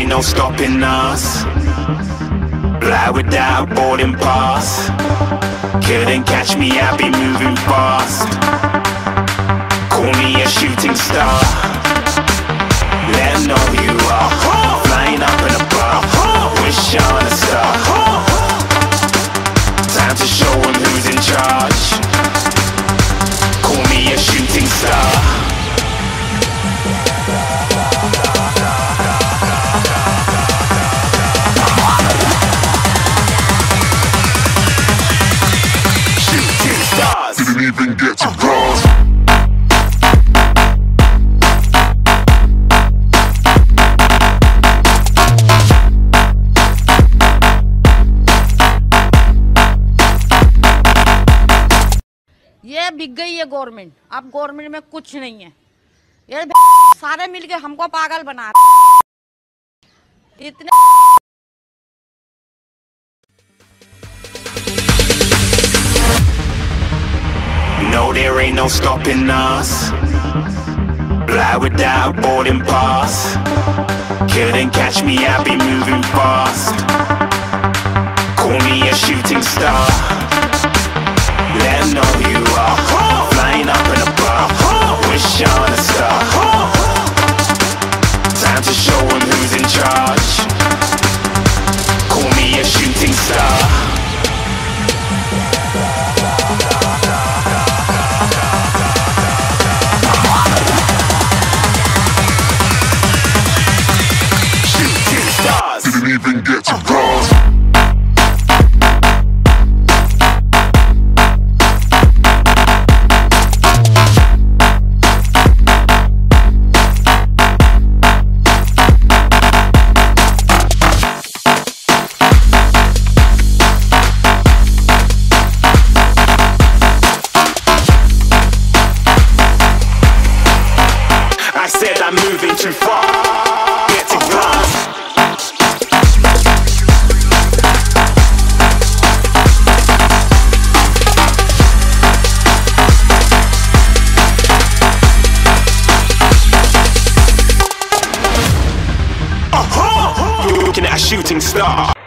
Ain't no stopping us. Fly without boarding pass. Couldn't catch me, I be moving fast. Call me a shooting star. Let know who you are. Flying up in बिक गई है government अब government में कुछ नहीं है ये सारे मिलके हमको पागल बना इतने No, there ain't no stopping us. Fly without boarding pass. Couldn't catch me, I be moving fast. Call me a shooting star. Let shooting star.